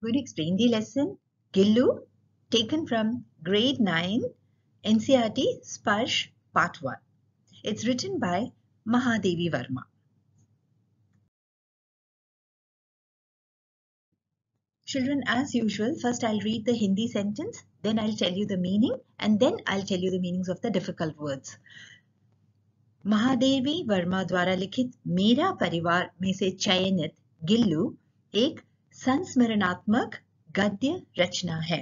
going to explain the lesson Gillu taken from grade 9 NCERT Sparsh part 1. It's written by Mahadevi Verma. Children, as usual, first I'll read the Hindi sentence, then I'll tell you the meaning, and then I'll tell you the meanings of the difficult words. Mahadevi Verma द्वारा लिखित मेरा परिवार में से चयनित Gillu एक संस्मरणात्मक गद्य रचना है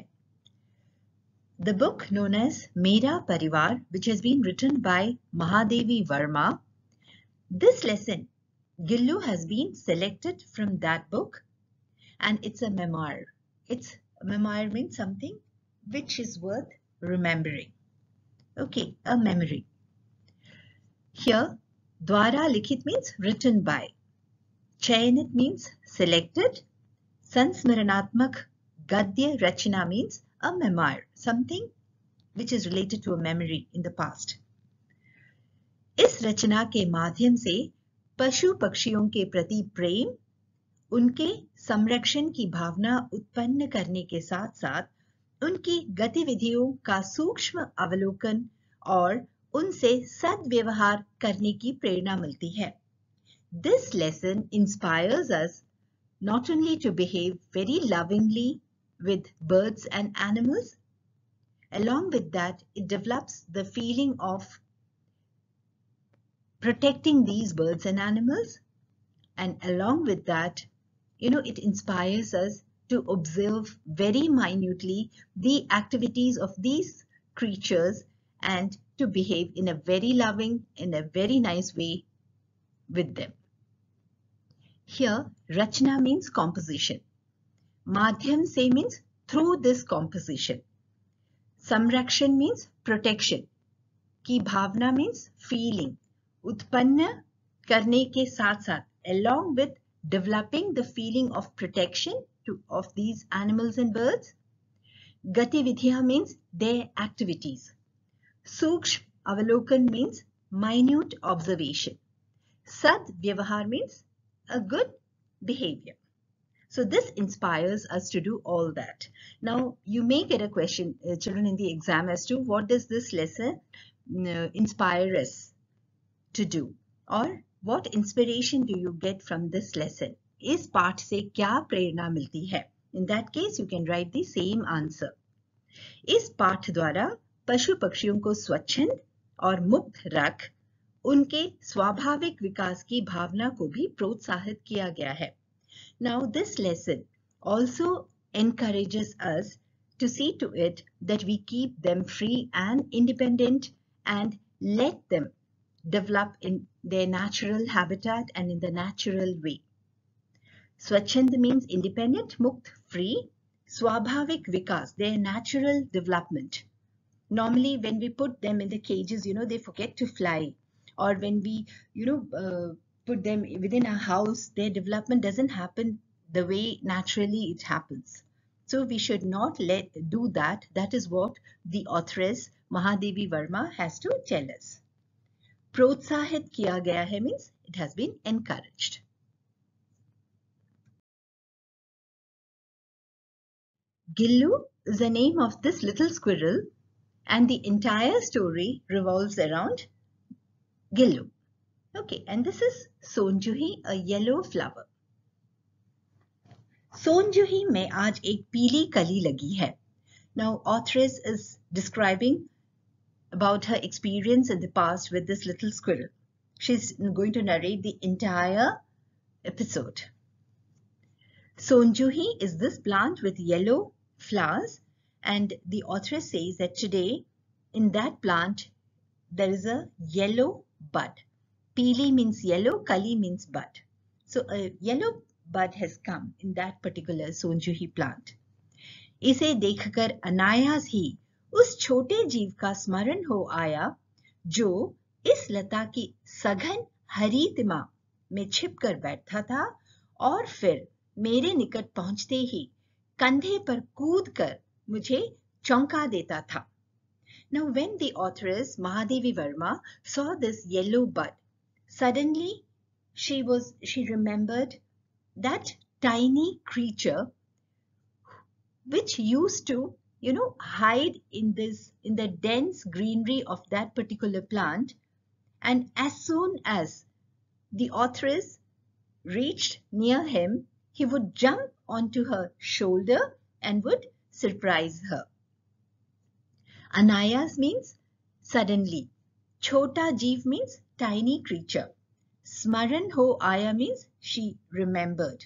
The book known as Mera Parivar, which has been written by Mahadevi Verma. This lesson, Gillu has been selected from that book and it's a memoir. It's a memoir means something which is worth remembering. Okay, a memory. Here, Dwara Likhit means written by. Chayanit means selected. Sansmaranatmak Gadya Rachana means a memoir, something which is related to a memory in the past. इस रचना के माध्यम से पशु पक्षियों के प्रति प्रेम उनके संरक्षण की भावना उत्पन्न करने के साथ साथ उनकी गतिविधियों का सूक्ष्म अवलोकन और उनसे सदव्यवहार करने की प्रेरणा मिलती है this lesson inspires us not only to behave very lovingly with birds and animals, along with that, it develops the feeling of protecting these birds and animals. And along with that, you know, it inspires us to observe very minutely the activities of these creatures and to behave in a very loving, in a very nice way with them. Here, Rachna means composition. Madhyam se means through this composition. Samrakshan means protection. Ki bhavna means feeling. Utpanna karne ke saath saath along with developing the feeling of protection to, of these animals and birds. Gatividhya means their activities. Sukshma Avalokan means minute observation. Sad Vyavahar means a good behavior. So this inspires us to do all that. Now you may get a question, uh, children in the exam as to what does this lesson uh, inspire us to do or what inspiration do you get from this lesson? इस पाठ से क्या प्रेरणा मिलती है? In that case you can write the same answer. इस पाठ द्वारा पशु पक्षियों को स्वच्छंद और मुक्त रख उनके स्वाभाविक विकास की भावना को भी प्रोत्साहित किया गया है Now this lesson also encourages us to see to it that we keep them free and independent and let them develop in their natural habitat and in the natural way. Swachhand means independent, mukt, free, swabhavik vikas, their natural development normally when we put them in the cages you know they forget to fly or when we you know uh, put them within a house their development doesn't happen the way naturally it happens. So we should not let do that. That is what the authoress mahadevi verma has to tell us. Protsahit kiya gaya hai means it has been encouraged. Gillu is the name of this little squirrel and the entire story revolves around Gillu. Okay, and this is Sonjuhi, a yellow flower. Sonjuhi में आज एक पीली कली लगी है. Now, authoress is describing about her experience in the past with this little squirrel. She's going to narrate the entire episode. Sonjuhi is this plant with yellow flowers and the author says that today in that plant there is a yellow bud. Pili means yellow, Kali means bud. So a yellow bud has come in that particular Sonjuhi plant. इसे देखकर अनायास ही उस छोटे जीव का स्मरण हो आया जो इस लता की सघन हरितिमा में छिपकर बैठा था और फिर मेरे निकट पहुँचते ही कंधे पर कूद कर मुझे चौंका देता था Now when the authoress Mahadevi Verma saw this yellow bud, suddenly she was she remembered that tiny creature which used to you know hide in this in the dense greenery of that particular plant. And as soon as the authoress reached near him he would jump onto her shoulder and would surprise her anayas means suddenly chota jeev means tiny creature smaran ho aya means she remembered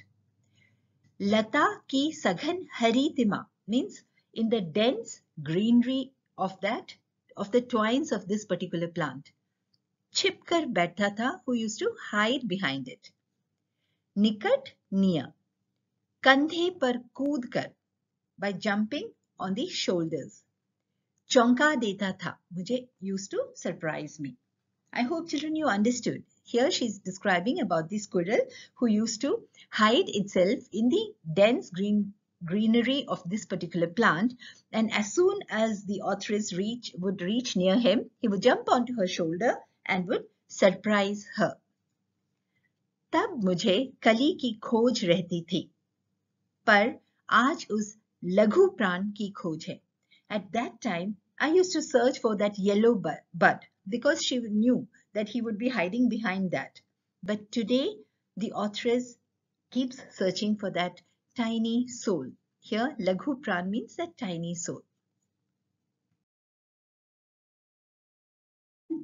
lata ki saghan haritima means in the dense greenery of that, of the twines of this particular plant. Chipkar baitha tha, who used to hide behind it. Nikat, near. Kandhe par kood kar, by jumping on the shoulders. Chonka deta tha, mujhe used to surprise me. I hope children you understood. Here she is describing about the squirrel who used to hide itself in the dense green greenery of this particular plant and as soon as the authoress reach would reach near him he would jump onto her shoulder and would surprise her तब मुझे कली की खोज रहती थी पर आज उस लघु प्राण की खोज है at that time I used to search for that yellow bud because she knew that he would be hiding behind that. But today, the authoress keeps searching for that tiny soul. Here, Laghu Pran means that tiny soul.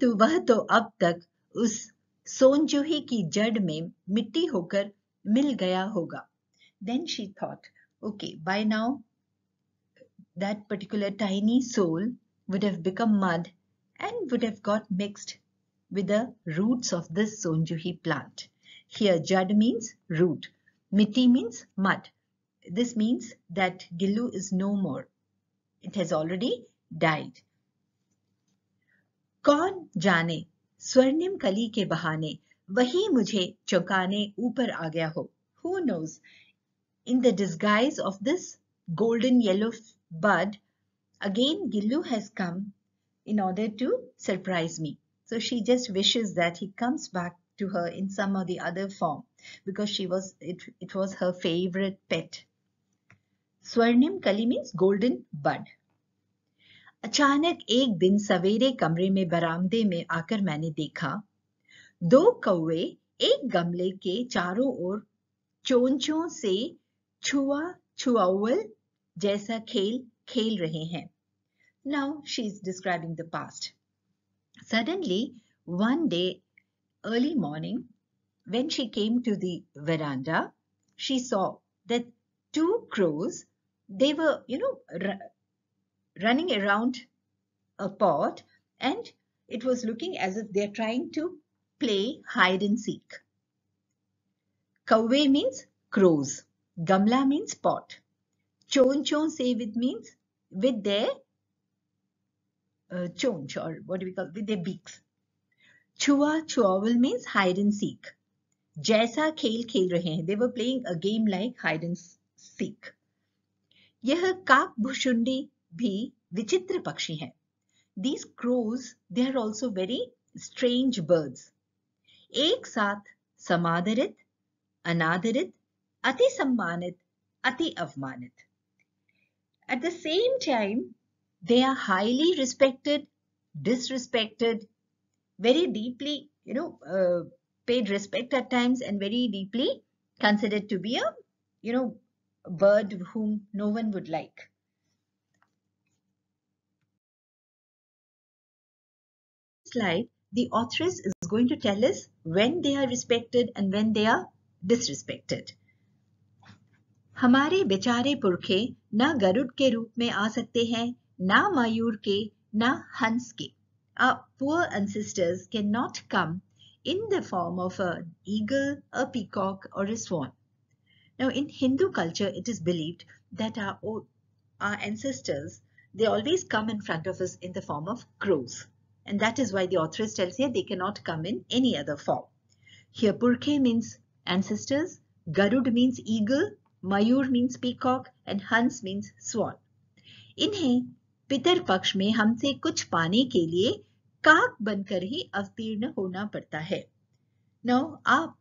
तो वह तो अब तक उस सोनजूही की जड़ में मिट्टी होकर मिल गया होगा then she thought okay by now that particular tiny soul would have become mud and would have got mixed with the roots of this sonjuhi plant here jad means root Miti means mud. This means that Gillu is no more. It has already died. कौन जाने स्वर्णिम कली के बहाने वही मुझे चौंकाने ऊपर आ गया हो who knows in the disguise of this golden yellow bud again Gillu has come in order to surprise me so she just wishes that he comes back to her in some or the other form because she was it, it was her favorite pet. Swarnim Kali means golden bud. अचानक एक दिन सवेरे कमरे में बरामदे में आकर मैंने देखा दो कौवे एक गमले के चारों ओर चोंचों से छुआ छुआवल जैसा खेल खेल रहे हैं Now she is describing the past. Suddenly, one day, early morning, when she came to the veranda, she saw that two crows, they were, you know, running around a pot and it was looking as if they're trying to play hide and seek. Kauve means crows. Gamla means pot. chon chon say with means with their uh, chonch or what do we call with their beaks. Chua chua will means hide and seek. Jaisa khel khel rahe hain. They were playing a game like hide and seek. यह काक भुशुंडी भी विचित्र पक्षी हैं. These crows, they are also very strange birds. एक साथ समादरित, अनादरित, अति सम्मानित, अति अवमानित. At the same time they are highly respected disrespected very deeply you know uh, paid respect at times and very deeply considered to be a, you know, bird whom no one would like. Slide, the authoress is going to tell us when they are respected and when they are disrespected. हमारे बेचारे पुरखे न गरुड़ के रूप में आ सकते हैं न मयूर के न हंस के Our poor ancestors cannot come in the form of an eagle, a peacock or a swan. Now in Hindu culture, it is believed that our, our ancestors, they always come in front of us in the form of crows. And that is why the authoress tells here they cannot come in any other form. Here Purkhe means ancestors, Garud means eagle, Mayur means peacock and Hans means swan. इन्हें पितर पक्ष में हमसे कुछ पाने के लिए काक बनकर ही अवतीर्ण होना पड़ता है Now our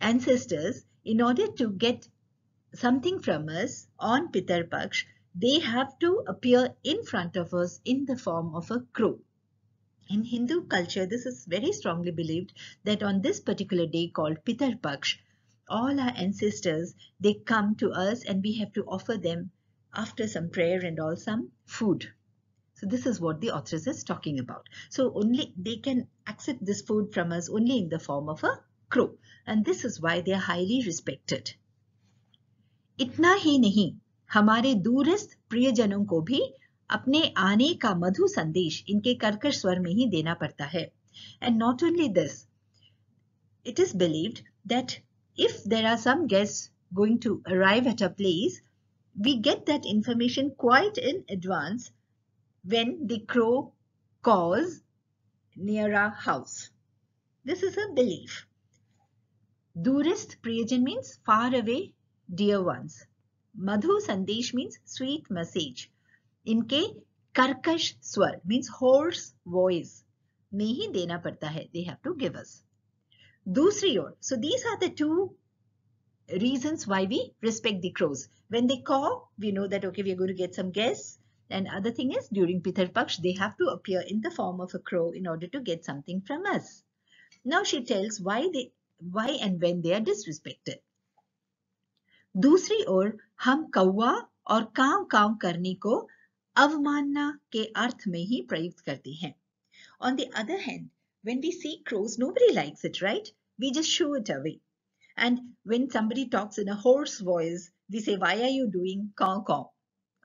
ancestors in order to get something from us on Pitar Paksh, they have to appear in front of us in the form of a crow. In Hindu culture, this is very strongly believed that on this particular day called Pitar Paksh, all our ancestors, they come to us and we have to offer them after some prayer and all some food. So this is what the author is talking about. So only they can accept this food from us only in the form of a crow. And this is why they are highly respected. इतना ही नहीं हमारे दूरस्थ प्रियजनों को भी अपने आने का मधु संदेश इनके कर्कश स्वर में ही देना पड़ता है and not only this it is believed that if there are some guests going to arrive at a place, we get that information quite in advance when the crow caws near our house. This is a belief. Durist Priyajan means far away dear ones. Madhu Sandesh means sweet message. इनके कर्कश स्वर means hoarse voice में ही देना पड़ता है they have to give us. दूसरी ओर so these are the two reasons why we respect the crows. When they caw, we know that okay we are going to get some guests. And other thing is during Pitar Paksh they have to appear in the form of a crow in order to get something from us. Now she tells why they why and when they are disrespected. दूसरी ओर हम कौवा और काव काव करने को अवमानना के अर्थ में ही प्रयुक्त करते हैं On the other hand, when we see crows, nobody likes it, right? We just shoo it away. And when somebody talks in a hoarse voice, we say, why are you doing caw caw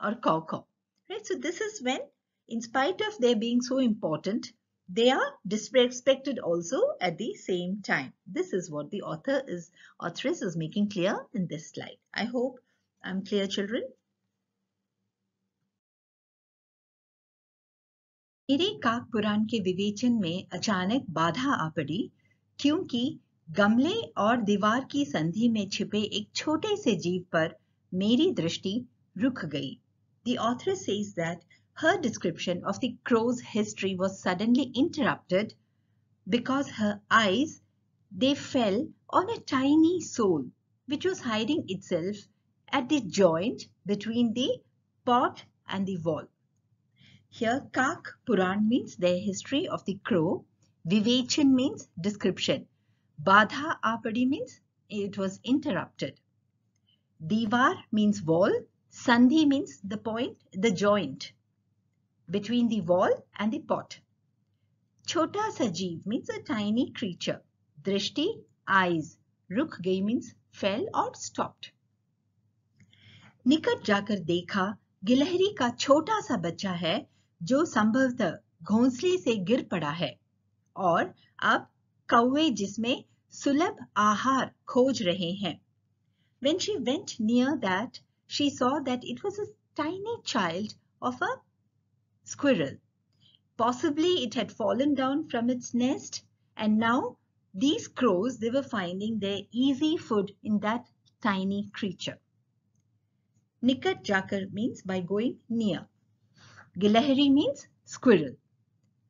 or caw caw? Right? So this is when, in spite of their being so important, they are disrespected also at the same time. This is what the author is, authoress is making clear in this slide. I hope I'm clear, children. मेरे काक पुराण के विवेचन में अचानक बाधा आ पड़ी क्योंकि गमले और दीवार की संधि में छिपे एक छोटे से जीव पर मेरी दृष्टि रुक गई The author says that her description of the crow's history was suddenly interrupted because her eyes they fell on a tiny soul which was hiding itself at the joint between the pot and the wall. Here, Kak Puran means their history of the crow. Vivechan means description. Badha Apadi means it was interrupted. Divar means wall. Sandhi means the point, the joint between the wall and the pot. Chota Sajeev means a tiny creature. Drishti, eyes. Ruk gay means fell or stopped. निकट जाकर देखा गिलहरी का छोटा सा बच्चा है जो संभवतः घोंसले से गिर पड़ा है और अब कौवे जिसमें सुलभ आहार खोज रहे हैं When she went near that, she saw that it was a tiny child of a squirrel. Possibly it had fallen down from its nest and now these crows, they were finding their easy food in that tiny creature. Nikat jakar means by going near. Gilahari means squirrel.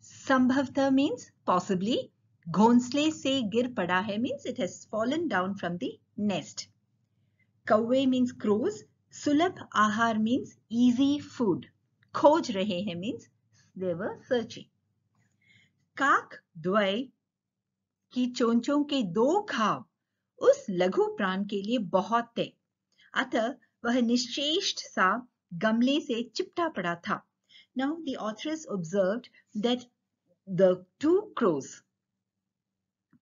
Sambhavta means possibly. Ghonsle se gir pada hai means it has fallen down from the nest. Kauwe means crows. Sulabh ahar means easy food. Khoj rahe hai means they were searching. काक द्वय की चोंचों के दो घाव उस लघु प्राण के लिए बहुत थे अतः वह निश्चेष्ट सा गमले से चिपटा पड़ा था Now the authoress observed that the two crows,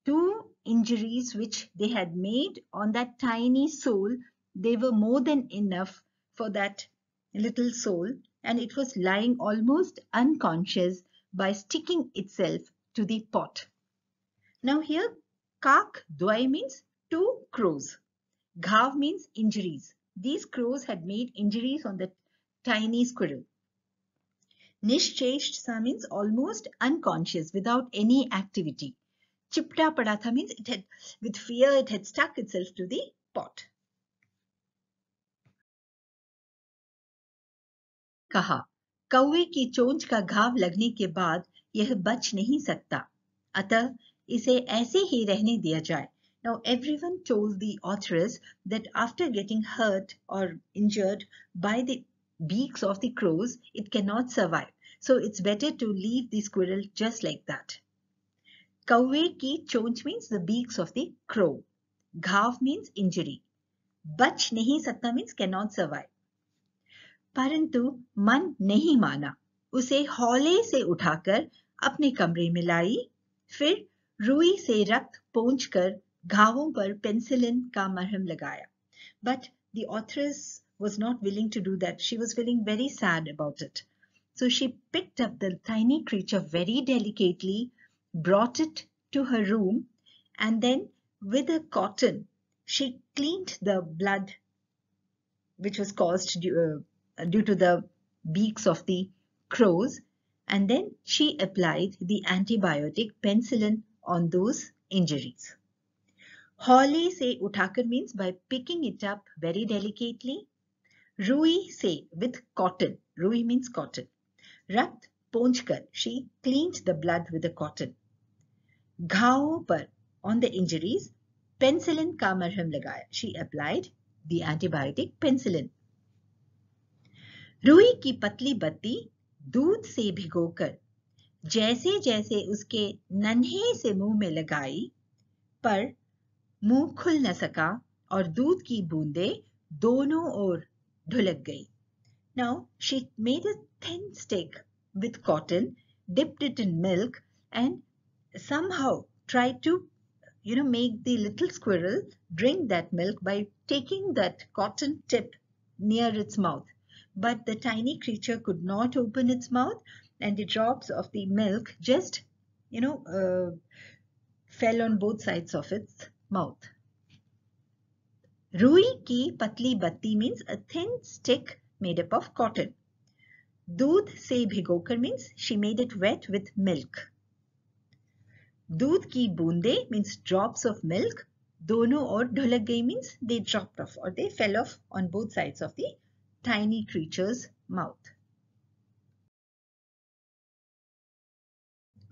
two injuries which they had made on that tiny soul, they were more than enough for that little soul and it was lying almost unconscious by sticking itself to the pot. Now here kak dwai means two crows. Ghav means injuries. These crows had made injuries on the tiny squirrel. Nishchesht means almost unconscious without any activity. Chipta padatha means it had, with fear, it had stuck itself to the pot. कहा कौवे की चोंच का घाव लगने के बाद यह बच नहीं सकता अतः इसे ऐसे ही रहने दिया जाए Now, everyone told the authoress that after getting hurt or injured by the beaks of the crows, it cannot survive. So it's better to leave the squirrel just like that. Kauve ki chonch means the beaks of the crow. Ghav means injury. Bach nahi sakta means cannot survive. परंतु मन नहीं माना उसे हौले से उठाकर अपने कमरे में लाई फिर रुई से रक्त पोंछ कर घावों पर पेंसिलिन का मरहम लगाया but the authoress was not willing to do that. She was feeling very sad about it. So she picked up the tiny creature very delicately, brought it to her room, and then with a cotton, she cleaned the blood which was caused due, uh, due to the beaks of the crows and then she applied the antibiotic penicillin on those injuries. Holi se utakar means by picking it up very delicately. Rui se with cotton. Rui means cotton. Rakt ponchkar. She cleaned the blood with the cotton. Ghao par on the injuries. Penicillin ka marham lagaya. She applied the antibiotic penicillin. रुई की पतली बत्ती दूध से भिगोकर जैसे जैसे उसके नन्हे से मुँह में लगाई पर मुँह खुल न सका और दूध की बूंदे दोनों ओर dhulak gai. Now she made a thin stick with cotton, dipped it in milk and somehow tried to you know make the little squirrel drink that milk by taking that cotton tip near its mouth. But the tiny creature could not open its mouth and the drops of the milk just you know uh, fell on both sides of its mouth. रूई की पतली बत्ती means a thin stick made up of cotton दूध से भिगोकर means she made it wet with milk दूध की बूंदे मीन्स ड्रॉप ऑफ़ मिल्क दोनों और ढुलक गई मीन्स दे ड्रॉप ऑफ़ और they fell off on both side of the tiny creatures mouth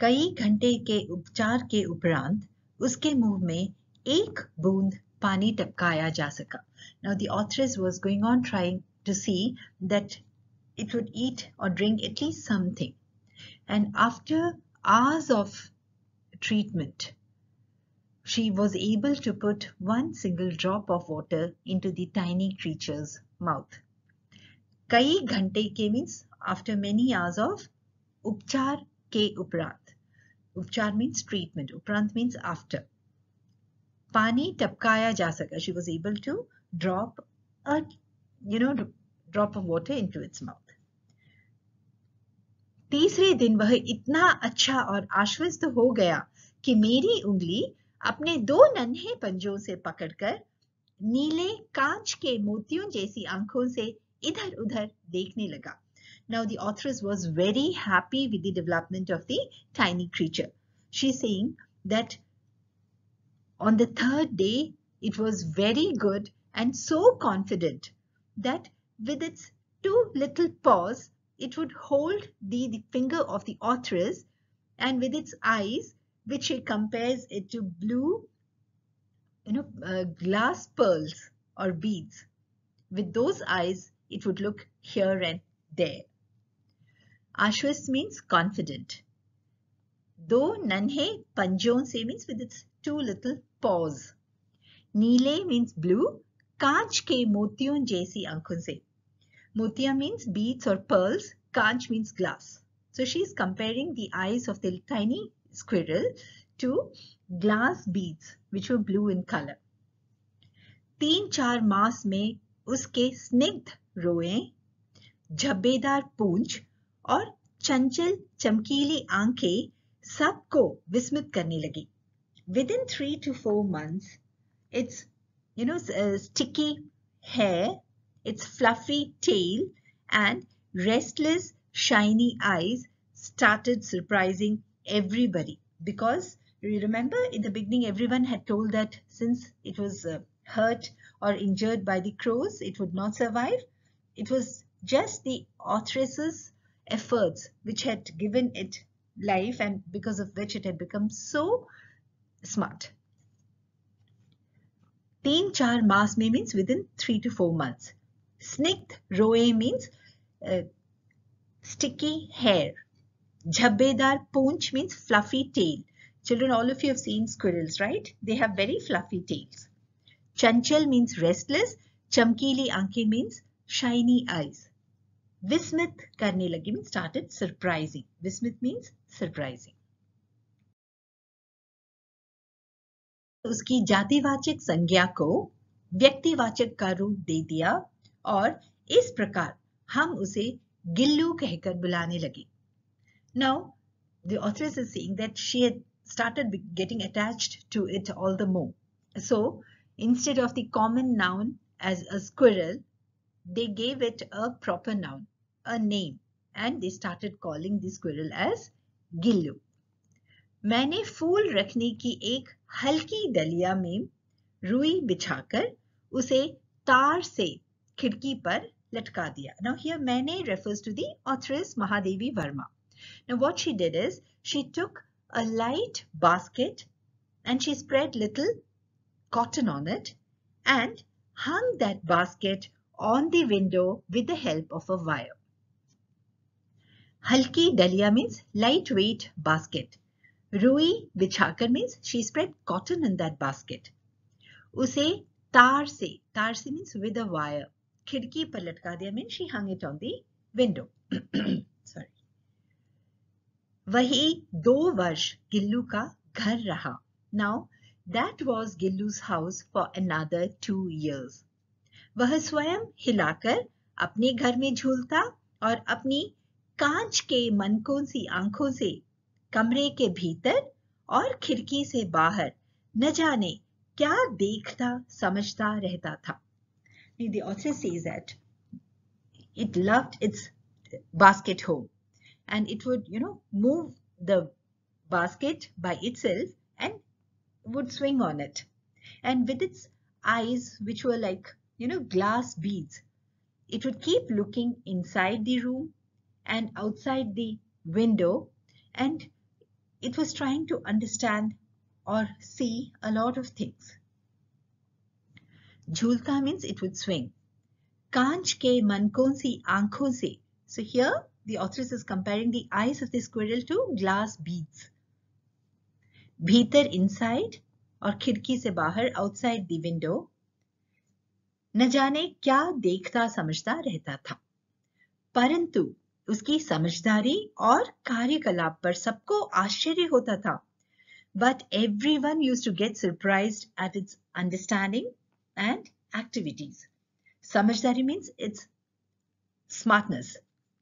कई घंटे के उपचार के उपरांत उसके मुँह में एक बूंद Pani Tapkaya Jasika. Now the authoress was going on trying to see that it would eat or drink at least something. And after hours of treatment, she was able to put one single drop of water into the tiny creature's mouth. Kai ghante ke means after many hours of upchar ke uprant. Upchar means treatment. Uprant means after. पानी टपकाया जा सका। She was able to drop you know drop of water into its mouth तीसरे दिन वह इतना अच्छा और आश्वस्त हो गया कि मेरी उंगली अपने दो नन्हे पंजों से पकड़कर नीले कांच के मोतियों जैसी आँखों से इधर उधर देखने लगा। Now the authoress was very happy with the development of tiny creature she saying that on the third day it was very good and so confident that with its two little paws it would hold the, the finger of the authoress and with its eyes which she compares it to blue you know uh, glass pearls or beads. With those eyes it would look here and there. Ashwast means confident. Though nanhe panjon se means with its two little paws नीले means blue कांच के मोतियों जैसी आँखों से Motia means beads or pearls. Kanch means glass. So she is comparing the eyes of the tiny squirrel to glass beads which were blue in color. तीन चार मास में उसके स्निग्ध रोए झब्बेदार पूंछ और चंचल चमकीली आँखें सबको विस्मित करने लगी within three to four months its you know uh, sticky hair its fluffy tail and restless shiny eyes started surprising everybody. Because you remember in the beginning everyone had told that since it was uh, hurt or injured by the crows it would not survive. It was just the authoress's efforts which had given it life and because of which it had become so smart. Teen char mass me means within three to four months. Snigdh roe means uh, sticky hair. Jhabbedar poonch means fluffy tail. Children, all of you have seen squirrels, right? They have very fluffy tails. Chanchal means restless. Chamkili anke means shiny eyes. Vismith karne lagi means started surprising. Vismith means surprising. उसकी जातिवाचक संज्ञा को व्यक्तिवाचक का रूप दे दिया और इस प्रकार हम उसे गिल्लू कहकर बुलाने लगे Now, the authoress is saying that she had started getting attached to it all the more. So, instead of the common noun as a squirrel, they gave it a proper noun, a name, and they started calling the squirrel as Gillu. मैंने फूल रखने की एक हल्की डलिया में रुई बिछाकर उसे तार से खिड़की पर लटका दिया now here मैंने refers to the author's Mahadevi Verma. now what she did is she took a light basket and she spread little cotton on it and hung that basket on the window with the help of a wire. Halki dalia means lightweight basket. रुई बिछाकर means she spread cotton in that basket उसे तार से तार से means with a wire खिड़की पर लटका दिया mean she hung it on the window sorry वही दो वर्ष गिल्लू का घर रहा. Now that was Gillu's house for another two years वह स्वयं हिलाकर अपने घर में झूलता और अपनी कांच के मनकों सी आँखों से कमरे के भीतर और खिड़की से बाहर न जाने क्या देखता समझता रहता था The author says that it loved its basket home and it would, you know, move the basket by itself and would swing on it. And with its eyes, which were like, you know, glass beads, it would keep looking inside the room and outside the window and it was trying to understand or see a lot of things. Jhulta means it would swing. Kanch ke mankon si aankhon se. So here the authoress is comparing the eyes of the squirrel to glass beads. भीतर inside और खिड़की से बाहर outside the window न जाने क्या देखता समझता रहता था परंतु उसकी समझदारी और कार्यकलाप पर सबको आश्चर्य होता था। But every one use to get surprise at its understanding and activities समझदारी मीन्स इट्स स्मार्टनेस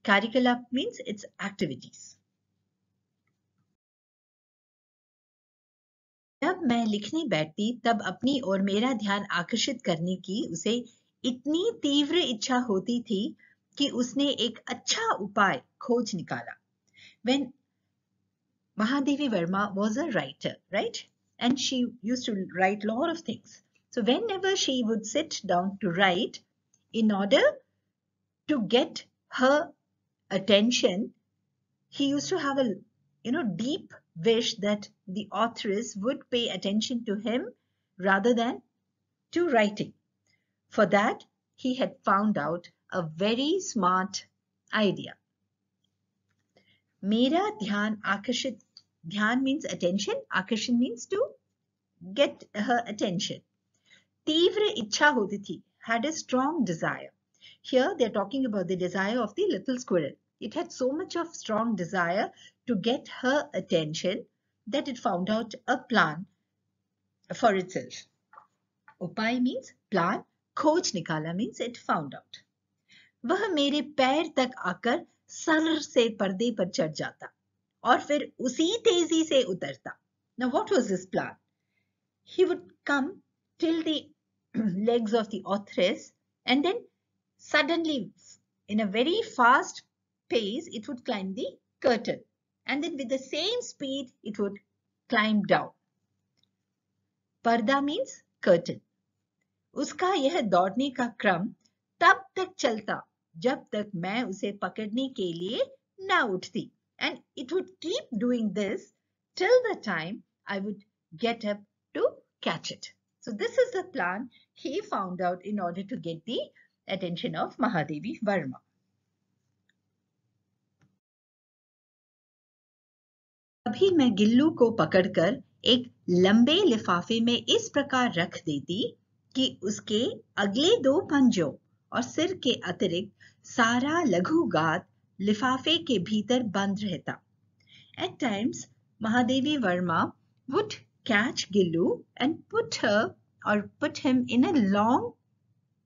कार्यकलाप मीन्स इट्स एक्टिविटीज़ जब मैं लिखने बैठती, तब अपनी और मेरा ध्यान आकर्षित करने की उसे इतनी तीव्र इच्छा होती थी कि उसने एक अच्छा उपाय खोज निकाला when Mahadevi Verma was a writer, right? And she used to write a lot of things. So whenever she would sit down to write, in order to get her attention, he used to have a you know deep wish that the authoress would pay attention to him rather than to writing. For that, he had found out a very smart idea. Mera dhyan akashit. Dhyan means attention. Akarshan means to get her attention. Tivra ichha hoti thi. Had a strong desire. Here they are talking about the desire of the little squirrel. It had so much of strong desire to get her attention that it found out a plan for itself. Upay means plan. Khoj nikala means it found out. वह मेरे पैर तक आकर sir से पर्दे पर चढ़ जाता और फिर उसी तेज़ी से उतरता Now what was his plan? He would come till the legs of the authoress and then suddenly in a very fast pace it would climb the curtain and then with the same speed it would climb down. Parda means curtain. उसका यह दौड़ने का क्रम तब तक चलता, जब तक मैं उसे पकड़ने के लिए ना उठती। And it would keep doing this till the time I would get up to catch it so this is the plan he found out in order to get the attention of Mahadevi Verma अभी मैं गिल्लू को पकड़कर एक लंबे लिफाफे में इस प्रकार रख देती कि उसके अगले दो पंजों और सिर के अतिरिक्त laghu लघुगात लिफाफे ke भीतर बंद रहता At times, Mahadevi Verma would catch Gillu and put her or put him in a long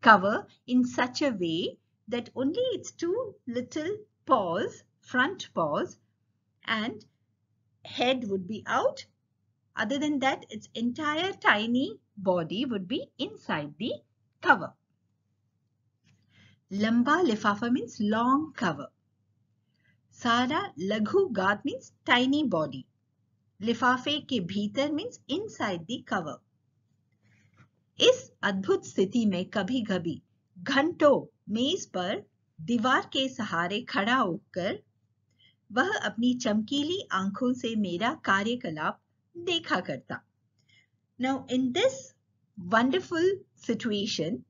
cover in such a way that only its two little paws, front paws and head would be out. Other than that, its entire tiny body would be inside the cover. लंबा लिफाफा means long cover सारा लघु गात means tiny body लिफाफे के भीतर means inside cover इस अद्भुत स्थिति में कभी कभी घंटों मेज पर दीवार के सहारे खड़ा होकर वह अपनी चमकीली आँखों से मेरा कार्यकलाप देखा करता। Now in this wonderful situation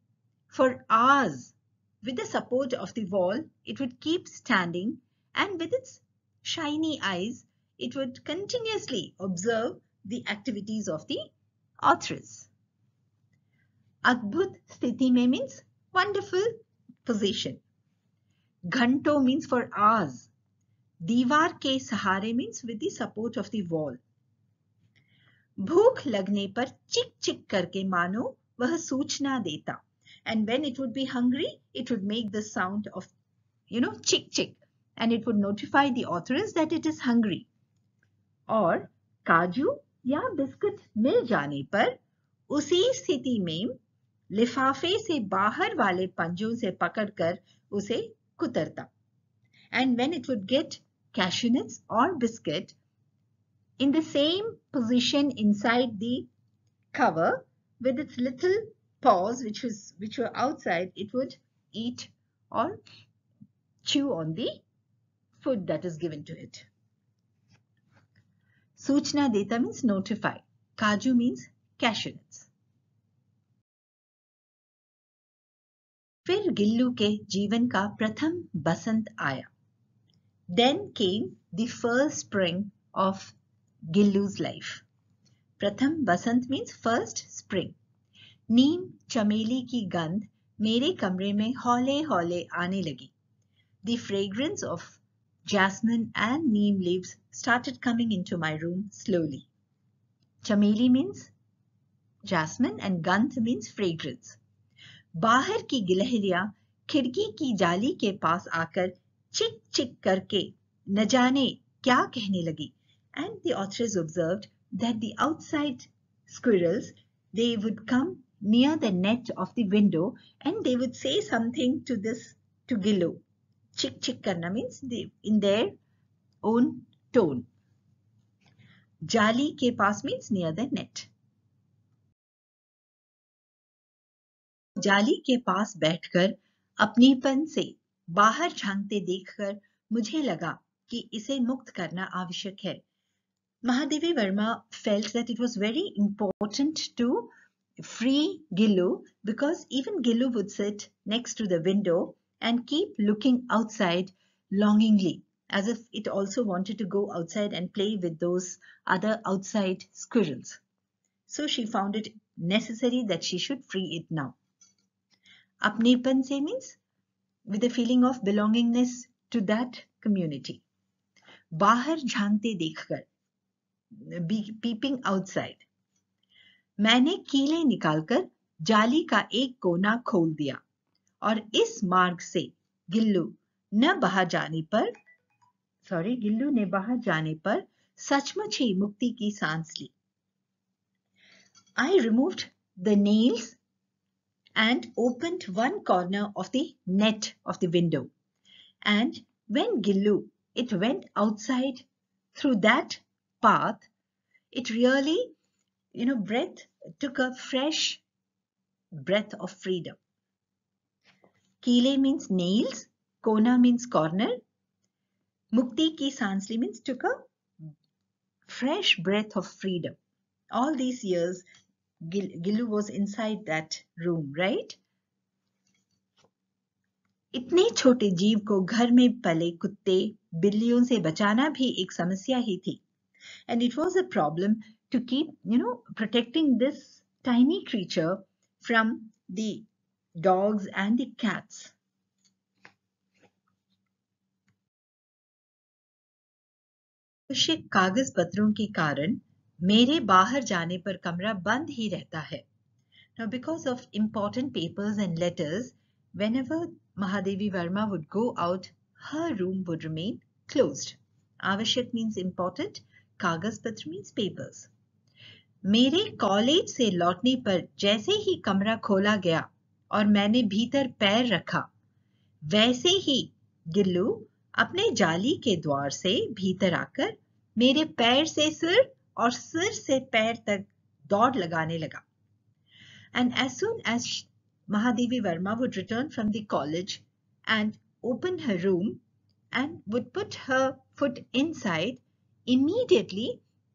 for आज with the support of the wall, it would keep standing and with its shiny eyes, it would continuously observe the activities of the authoress. Adbhut sthiti mein means wonderful position. Ghanto means for hours. Divar ke sahare means with the support of the wall. भूख लगने पर चिक चिक करके मानो वह सूचना देता and when it would be hungry it would make the sound of you know chick chick and it would notify the authoress that it is hungry और काजू या बिस्कुट मिल जाने पर उसी स्थिति में लिफाफे से बाहर वाले पंजों से पकड़कर उसे कुतरता and when it would get cashew nuts or biscuit in the same position inside the cover with its little paws which was which were outside it would eat or chew on the food that is given to it Suchna data means notify. Kaju means cashew nuts. फिर गिल्लू के जीवन का प्रथम बसंत आया then came the first spring of Gillu's life प्रथम बसंत means first spring नीम चमेली की गंध मेरे कमरे में हौले हौले आने लगी। The fragrance of jasmine and neem leaves started coming into my room slowly चमेली मीन्स जैसमिन एंड गंध मीन्स फ्रेग्रेंस बाहर की गिलहरिया खिड़की की जाली के पास आकर चिक चिक करके न जाने क्या कहने लगी। And the others observe that the outside they would come near the net of the window and they would say something to this to Gillu chick chick karna means they, in their own tone. Jali ke paas means near the net. जाली के पास बैठकर अपनीपन से बाहर झांकते देखकर मुझे लगा कि इसे मुक्त करना आवश्यक है Mahadevi Verma felt that it was very important to free Gillu because even Gillu would sit next to the window and keep looking outside longingly as if it also wanted to go outside and play with those other outside squirrels. So she found it necessary that she should free it now. Apnepan se means with a feeling of belongingness to that community. Bahar jhante dekhkar, peeping outside. मैंने कीले निकालकर जाली का एक कोना खोल दिया और इस मार्ग से गिल्लू न बाहर जाने पर सॉरी गिल्लू ने बाहर जाने पर सचमुच ही मुक्ति की सांस ली। I remove the nails and open one corner of the net of the window and when Gillu it went outside through that path it really you know breath took a fresh breath of freedom. Kile means nails, Kona means corner, Mukti ki sansli means took a fresh breath of freedom. All these years, Gillu was inside that room, right? इतने छोटे जीव को घर में पले कुत्ते बिल्लियों से बचाना भी एक समस्या ही थी and it was a problem to keep you know protecting this tiny creature from the dogs and the cats आवश्यक कागज पत्रों के कारण मेरे बाहर जाने पर कमरा बंद ही रहता है Now, because of important papers and letters, whenever Mahadevi Verma would go out, her room would remain closed. Avashyak means important, कागज पत्र means papers. मेरे कॉलेज से लौटने पर जैसे ही कमरा खोला गया और मैंने भीतर पैर रखा, वैसे ही गिल्लू अपने जाली के द्वार से भीतर आकर मेरे पैर से सिर और सिर से पैर तक दौड़ लगाने लगा। And as soon as Mahadevi Verma would return from the college and open her room and would put her foot inside immediately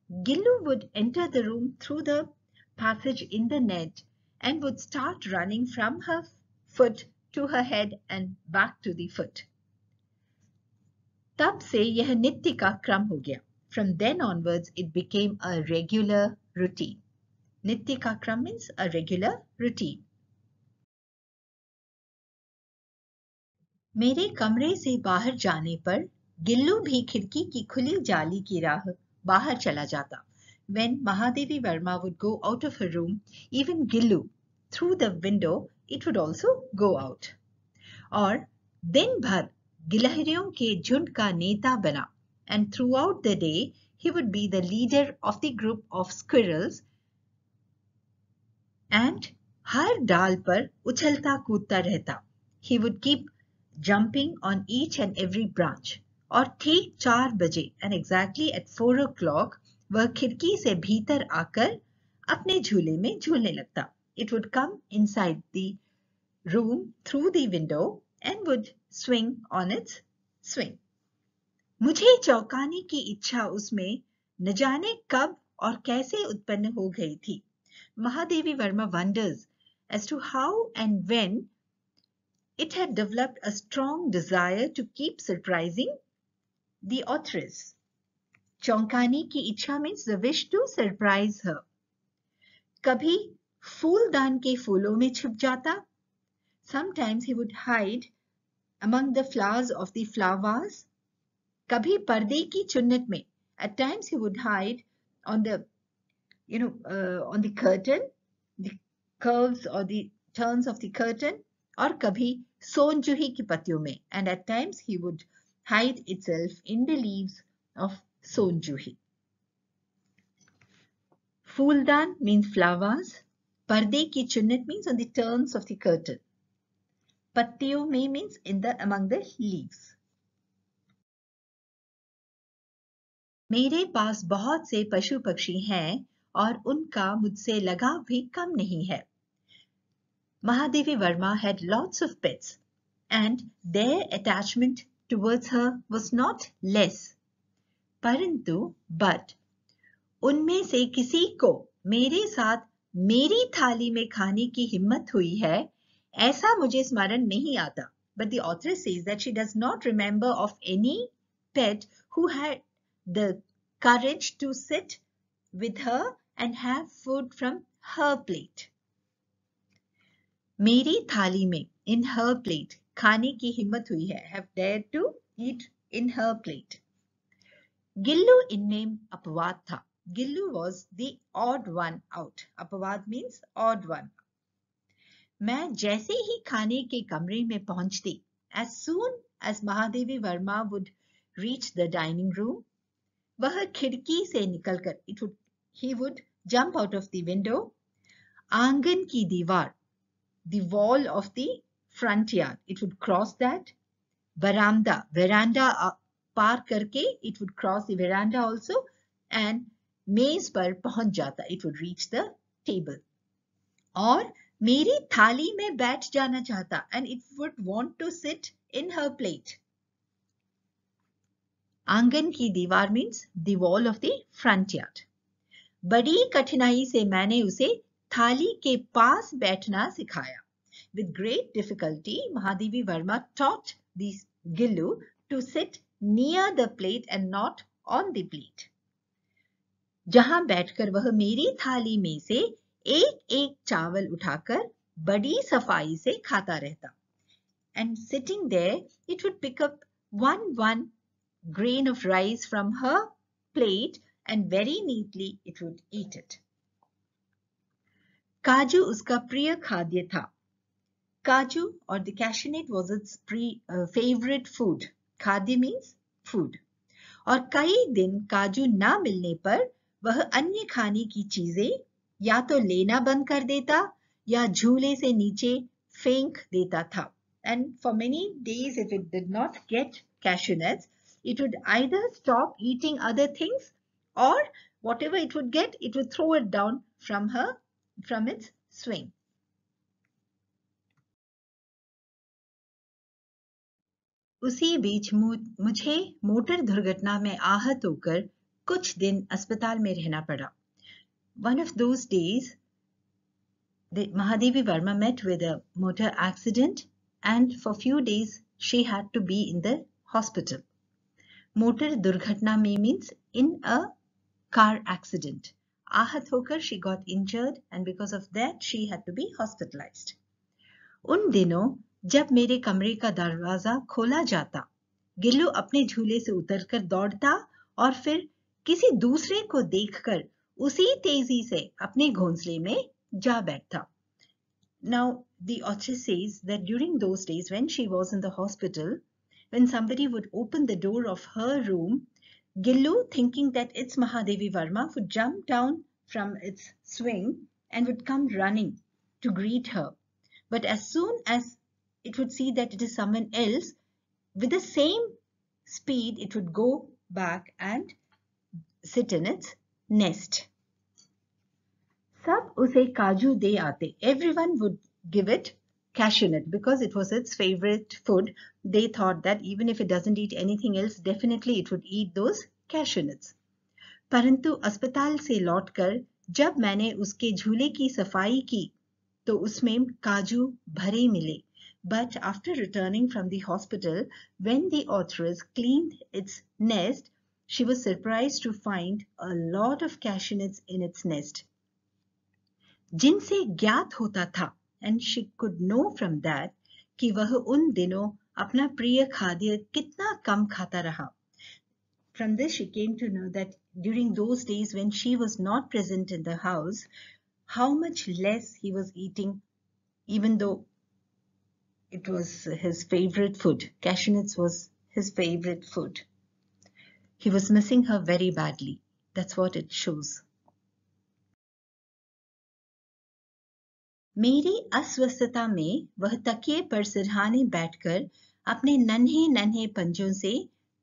Gillu would enter the room through the passage in the net and would start running from her foot to her head and back to the foot. तब से यह नित्य का क्रम हो गया From then onwards, it became a regular routine. Nitya ka kram means a regular routine. मेरे कमरे से बाहर जाने पर गिल्लू भी खिड़की की खुली जाली की राह बाहर चला जाता। When Mahadevi Verma would go out of her room even Gillu through the window it would also go out और दिन भर गिलहरियों के झुंड का नेता बना and throughout the day he would be the leader of the group of squirrels and हर डाल पर उछलता कूदता रहता। He would keep jumping on each and every branch और ठीक चार बजे and exactly at four o'clock वह खिड़की से भीतर आकर अपने झूले में झूलने लगता। It would come inside the room through the window and would swing on its swing मुझे चौंकाने की इच्छा उसमें न जाने कब और कैसे उत्पन्न हो गई थी। Mahadevi Verma wonders as to how and when it had developed a strong desire to the authoress. Chonkani ki ichha means the wish to surprise her. Kabhi फूलदान ke फूलों mein छुप jata. Sometimes he would hide among the flowers of the flowers. Kabhi parde ki chunnat mein. At times he would hide on the, you know, uh, on the curtain, the curves or the turns of the curtain. और कभी सोनजुही की पत्तियों में and at times he would hide itself in the leaves of sonjuhi. Fuldan means flowers. Parde ki chunnat means on the turns of the curtain. Pattiyo mein means in the among the leaves. मेरे पास बहुत से पशु पक्षी हैं और उनका मुझसे लगाव भी कम नहीं है Mahadevi Verma had lots of pets and their attachment towards her was not less. Parantu, but उनमें से किसी को मेरे साथ मेरी थाली में खाने की हिम्मत हुई है ऐसा मुझे स्मरण नहीं आता but the author says that she does not remember of any pet who had the courage to sit with her and have food from her plate. मेरी थाली में इन हर प्लेट खाने की हिम्मत हुई है। Have dare to eat in her plate Gillu in name अपवाद था। Gillu was the odd one out अपवाद मींस ऑड वन मैं जैसे ही खाने के कमरे में पहुँचती as soon as Mahadevi Verma would reach the dining room वह खिड़की से निकलकर it would he would jump out of the window आँगन की दीवार the wall of the front yard it would cross that veranda. Veranda पार करके it would cross the veranda also and मेज पर पहुँच जाता it would reach the table. और मेरी थाली में बैठ जाना चाहता and it would want to sit in her plate आँगन की दीवार means the wall of the front yard बड़ी कठिनाई से मैंने उसे थाली के पास बैठना सिखाया with great difficulty mahadevi verma taught these gillu to sit near the plate and not on the plate जहाँ बैठकर वह मेरी थाली में से एक एक चावल उठाकर बड़ी सफ़ाई से खाता रहता and sitting there it would pick up one one grain of rice from her plate and very neatly it would eat it काजू उसका प्रिय खाद्य था काजू और the cashewnut was its pre, uh, favorite food खाद्य means food और कई दिन काजू ना मिलने पर वह अन्य खाने की चीजें या तो लेना बंद कर देता या झूले से नीचे फेंक देता था and for many days if it did not get cashew nuts it would either stop eating other things or whatever it would get it would throw it down from her from its swing उसी बीच मुझे motor दुर्घटना में आहत होकर कुछ दिन अस्पताल में रहना पड़ा। One of those Mahadevi Verma met with a motor accident and for few days she had to be in the hospital motor दुर्घटना में means in a car accident आहत होकर she got injured and because of that she had to be hospitalised उन दिनों जब मेरे कमरे का दरवाज़ा खोला जाता, गिल्लू अपने झूले से उतरकर दौड़ता और फिर किसी दूसरे को देखकर उसी तेज़ी से अपने घोंसले में जा बैठता। Now the during days when she was in the hospital would open the door of her room Gillu thinking that it's Mahadevi Verma would jump down from its swing and would come running to greet her but as soon as it would see that it is someone else, with the same speed, it would go back and sit in its nest. सब उसे काजू दे आते everyone would give it cashew nut because it was its favorite food they thought that even if it doesn't eat anything else definitely it would eat those cashew nuts परंतु अस्पताल से लौटकर जब मैंने उसके झूले की सफ़ाई की तो उसमें काजू भरे मिले but after returning from the hospital when the authoress cleaned its nest she was surprised to find a lot of cashew nuts in its nest जिनसे ज्ञात होता था and she could know from that कि वह उन दिनों अपना प्रिय खाद्य कितना कम खाता रहा From this, she came to know that during those days when she was not present in the house, how much less he was eating, even though it was his favorite food. Cashew nuts was his favorite food. He was missing her very badly. That's what it shows. मेरी अस्वस्थता में वह तकिए पर सिरहाने बैठकर अपने नन्हे नन्हे पंजों से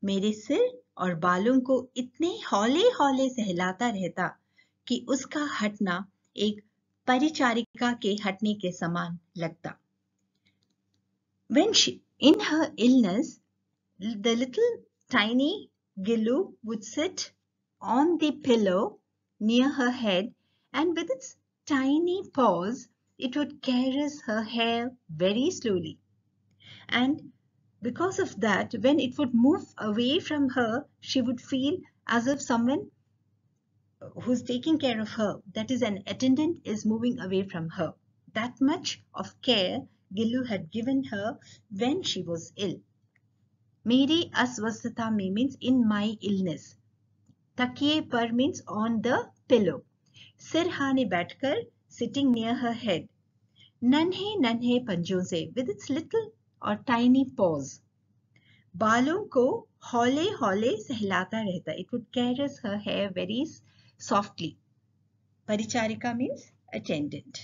मेरे सिर और बालों को इतने हौले हौले सहलाता रहता कि उसका हटना एक परिचारिका के हटने के समान लगता When she, in her illness, the little tiny Gillu would sit on the pillow near her head and with its tiny paws it would caress her hair very slowly. And because of that, when it would move away from her, she would feel as if someone who's taking care of her, that is an attendant, is moving away from her. That much of care Gillu had given her when she was ill मेरी अस्वस्थता में means in my illness तकिए पर means on the pillow सिरहाने बैठकर sitting near her head नन्हे नन्हे पंजों से विद इट्स लिटिल और टाइनी पॉज बालों को हौले हौले सहलाता रहता. It would caress her hair very softly परिचारिका मींस अटेंडेंट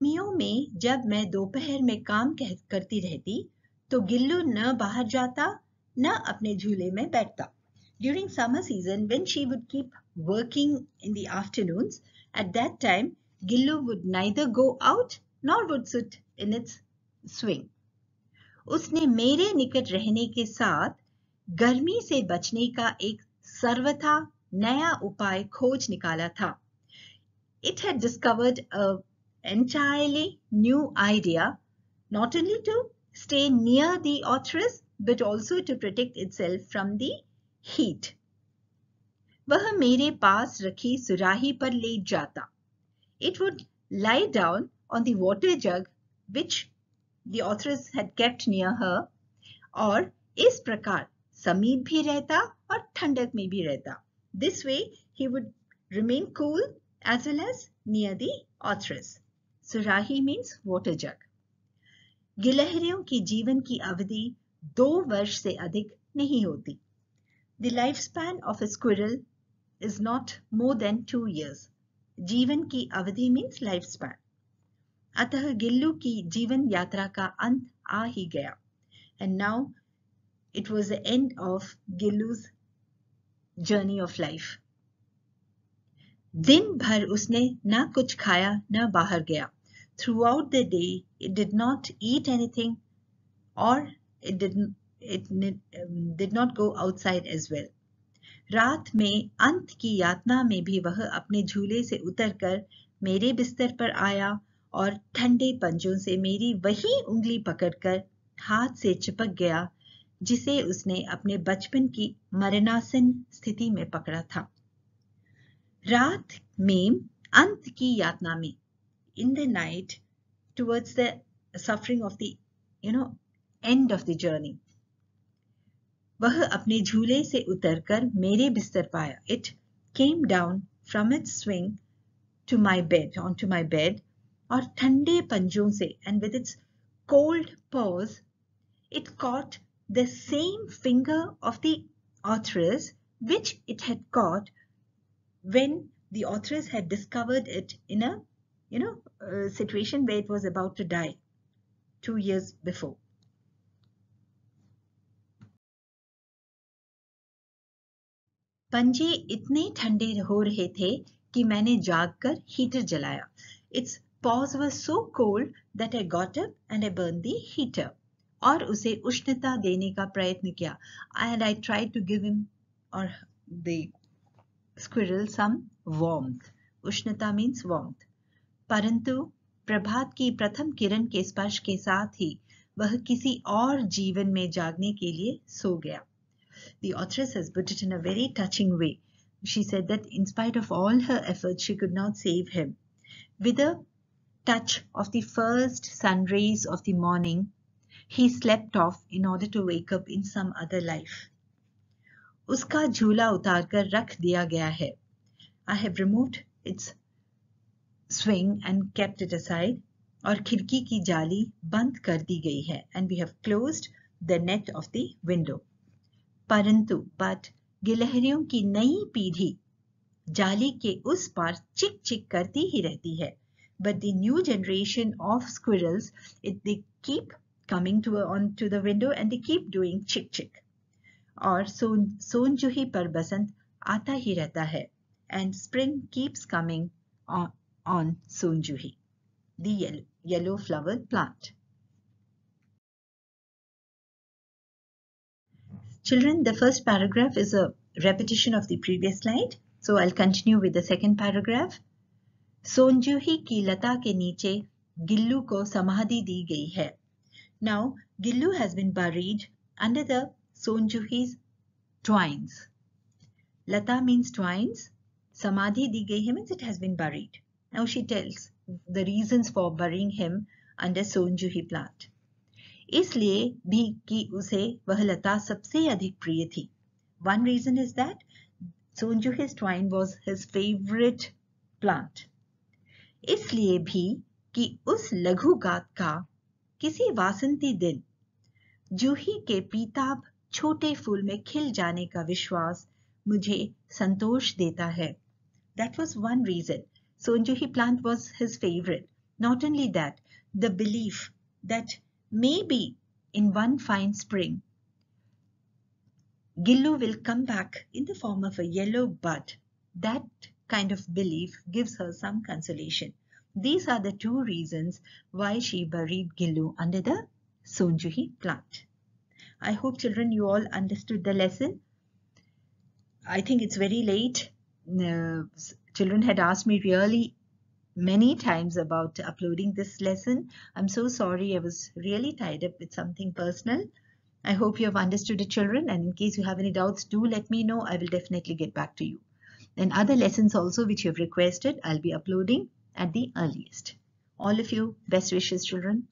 गर्मियों में जब मैं दोपहर में काम करती रहती तो गिल्लू न बाहर जाता, न अपने झूले में बैठता। During summer season when she would working in the afternoon at that time Gillu would neither go out nor would sit in its swing उसने मेरे निकट रहने के साथ गर्मी से बचने का एक सर्वथा नया उपाय खोज निकाला था। इट है entirely new idea not only to stay near the authoress but also to protect itself from the heat वह मेरे पास रखी सुराही पर ले जाता it would lie down on the water jug which the authoress had kept near her और इस प्रकार समीप भी रहता और ठंडक में भी रहता this way he would remain cool as well as near the authoress सुराही मीन्स वोटर जग गिलहरियों की जीवन की अवधि दो वर्ष से अधिक नहीं होती। The life span of a squirrel is not more than two years जीवन की अवधि मीन्स लाइफ स्पैन अतः गिल्लू की जीवन यात्रा का अंत आ ही गया। And now it was the end of Gillu's journey of life दिन भर उसने ना कुछ खाया, ना बाहर गया। Throughout the day it did not eat anything or it didn't it um, did not go outside as well. रात में अंत की यातना में भी वह अपने झूले से उतरकर मेरे बिस्तर पर आया और ठंडे पंजों से मेरी वही उंगली पकड़कर हाथ से चिपक गया जिसे उसने अपने बचपन की मरणासन स्थिति में पकड़ा था। रात में अंत की यातना में in the night towards the suffering of the you know end of the journey वह अपने झूले से उतरकर मेरे बिस्तर पाया it came down from its swing to my bed onto my bed और ठंडे पंजों से and with its cold paws it caught the same finger of the authoress which it had caught when the authoress had discovered it in a you know, situation where it was about to die two years before. पंजे इतने ठंडे हो रहे थे कि मैंने जागकर heater जलाया। It's pause was so cold that I got up and I burn the heater और उसे उष्णता देने का प्रयत्न किया। And I try to give him और द स्क्विरल सम वार्म्थ उष्णता मीन्स वार्म्थ परंतु प्रभात की प्रथम किरण के स्पर्श के साथ ही वह किसी और जीवन में जागने के लिए सो गया The authoress has put it in a very touching way. She said that in spite of all her efforts, she could not save him. With a touch of the first sun rays of the morning, he slept off in order to wake up in some other life. उसका झूला उतारकर रख दिया गया है. I have removed its swing and kept it aside और खिड़की की जाली बंद कर दी गई है। And we have closed the net of the window परंतु बट गिलहरियों की नई पीढ़ी जाली के उस पार चिक चिक करती ही रहती है। But the new generation of squirrels it they keep coming to on to the window and they keep doing चिक चिक और सोन सोनजूही पर बसंत आता ही रहता है। And spring keeps coming on Sonjuhi, the yellow, yellow plant. Children, the first paragraph is a repetition of the previous slide. So I'll continue with the second paragraph. Sonjuhi ki lata ke niche Gillu ko samadhi di gayi hai. Now, Gillu has been buried under the Sonjuhi's twines. Lata means twines. Samadhi di gayi means it has been buried. Now she tells the reasons for burying him under Sonjuhi plant. इसलिए भी कि उसे वह लता सबसे अधिक प्रिय थी one reason is that Sonjuhi twine was his favourite plant इसलिए भी कि उस लघु गात का किसी वासंती दिन जूही के पीताब छोटे फूल में खिल जाने का विश्वास मुझे संतोष देता है that was one reason Sonjuhi plant was his favorite. Not only that, the belief that maybe in one fine spring, Gillu will come back in the form of a yellow bud. That kind of belief gives her some consolation. These are the two reasons why she buried Gillu under the Sonjuhi plant. I hope children you all understood the lesson. I think it's very late. Uh, children had asked me really many times about uploading this lesson. I'm so sorry. I was really tied up with something personal. I hope you have understood it, children. And in case you have any doubts, do let me know. I will definitely get back to you. And other lessons also which you have requested, I'll be uploading at the earliest. All of you, best wishes, children.